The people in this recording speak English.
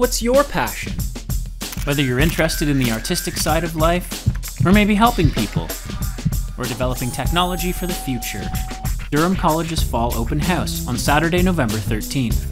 What's your passion? Whether you're interested in the artistic side of life, or maybe helping people, or developing technology for the future, Durham College's Fall Open House on Saturday, November 13th.